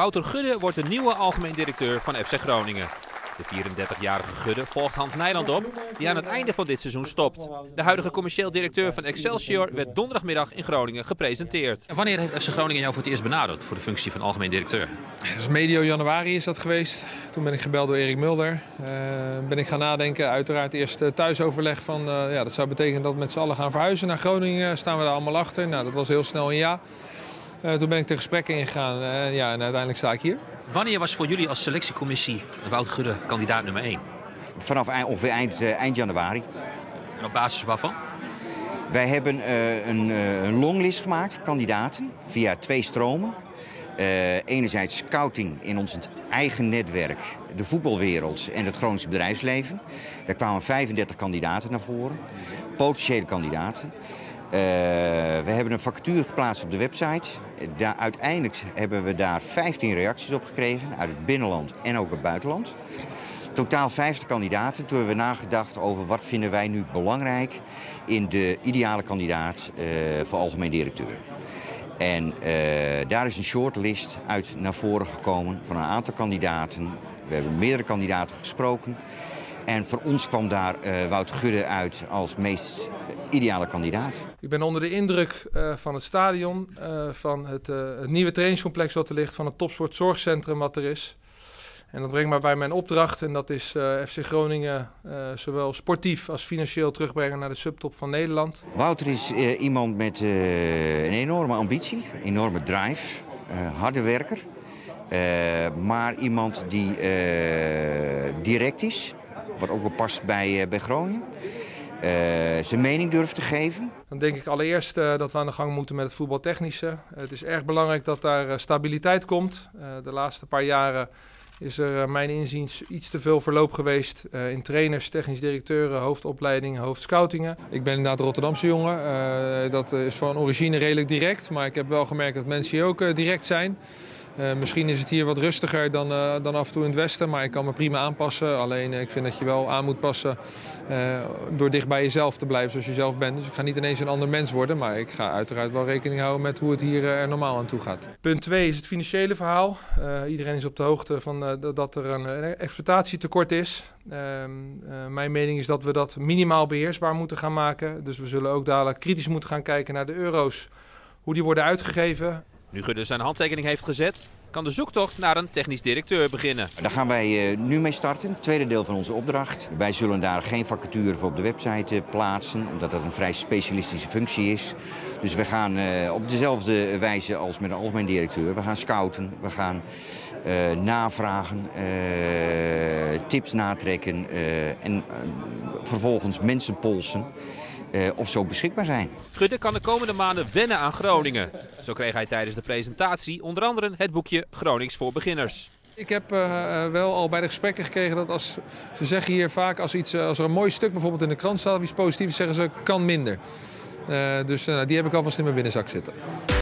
Wouter Gudde wordt de nieuwe algemeen directeur van FC Groningen. De 34-jarige Gudde volgt Hans Nijland op, die aan het einde van dit seizoen stopt. De huidige commercieel directeur van Excelsior werd donderdagmiddag in Groningen gepresenteerd. En wanneer heeft FC Groningen jou voor het eerst benaderd voor de functie van algemeen directeur? Dus medio januari is dat geweest. Toen ben ik gebeld door Erik Mulder. Uh, ben ik gaan nadenken, uiteraard eerst thuisoverleg van, uh, ja, dat zou betekenen dat we met z'n allen gaan verhuizen naar Groningen. Staan we daar allemaal achter? Nou, dat was heel snel een ja. Uh, toen ben ik de gesprekken ingegaan uh, ja, en uiteindelijk sta ik hier. Wanneer was voor jullie als selectiecommissie Wouter Gudde kandidaat nummer 1? Vanaf eind, ongeveer eind, uh, eind januari. En op basis waarvan? Wij hebben een, een, longlist gemaakt van kandidaten via twee stromen. enerzijds scouting in ons eigen netwerk, de voetbalwereld en het Groningse bedrijfsleven. Daar kwamen 35 kandidaten naar voren, potentiële kandidaten. Uh, we hebben een vacature geplaatst op de website. Uiteindelijk hebben we daar 15 reacties op gekregen uit het binnenland en ook het buitenland. Totaal 50 kandidaten. Toen hebben we nagedacht over wat vinden wij nu belangrijk in de ideale kandidaat uh, voor algemeen directeur. En uh, daar is een shortlist uit naar voren gekomen van een aantal kandidaten. We hebben meerdere kandidaten gesproken. En voor ons kwam daar uh, Wouter Gudde uit als meest ideale kandidaat. Ik ben onder de indruk uh, van het stadion, uh, van het, het, nieuwe trainingscomplex wat er ligt, van het topsportzorgcentrum wat er is. En dat brengt mij bij mijn opdracht en dat is FC Groningen zowel sportief als financieel terugbrengen naar de subtop van Nederland. Wouter is iemand met een enorme ambitie, een enorme drive, harde werker. maar iemand die direct is, wat ook wel past bij, bij Groningen. Uh, zijn mening durft te geven. Dan denk ik allereerst uh, dat we aan de gang moeten met het voetbaltechnische. het is erg belangrijk dat daar uh, stabiliteit komt. de laatste paar jaren is er mijn inziens iets te veel verloop geweest in trainers, technisch directeuren, hoofdopleidingen, hoofdscoutingen. Ik ben inderdaad Rotterdamse jongen. dat is van origine redelijk direct, maar ik heb wel gemerkt dat mensen hier ook direct zijn. Uh, misschien is het hier wat rustiger dan, uh, dan af en toe in het westen, maar ik kan me prima aanpassen. Alleen uh, ik vind dat je wel aan moet passen door dicht bij jezelf te blijven zoals je zelf bent. Dus ik ga niet ineens een ander mens worden, maar ik ga uiteraard wel rekening houden met hoe het hier er normaal aan toe gaat. Punt 2 is het financiële verhaal. iedereen is op de hoogte van dat er een, een exploitatietekort is. Ehm, mijn mening is dat we dat minimaal beheersbaar moeten gaan maken. Dus we zullen ook dadelijk kritisch moeten gaan kijken naar de euro's, hoe die worden uitgegeven. Nu Gudde zijn handtekening heeft gezet, kan de zoektocht naar een technisch directeur beginnen. Daar gaan wij uh, nu mee starten, het tweede deel van onze opdracht. Wij zullen daar geen vacature voor op de website uh, plaatsen, omdat dat een vrij specialistische functie is. Dus we gaan uh, op dezelfde wijze als met een algemeen directeur. We gaan scouten, we gaan navragen, tips natrekken en vervolgens mensen polsen. Uh, of zo beschikbaar zijn. Gudde kan de komende maanden wennen aan Groningen. Zo kreeg hij tijdens de presentatie onder andere het boekje Gronings voor beginners. Ik heb uh, wel al bij de gesprekken gekregen dat als ze zeggen hier vaak als, iets, als er een mooi stuk bijvoorbeeld in de krant staat of iets positiefs, zeggen ze kan minder. Uh, dus die heb ik alvast in mijn binnenzak zitten.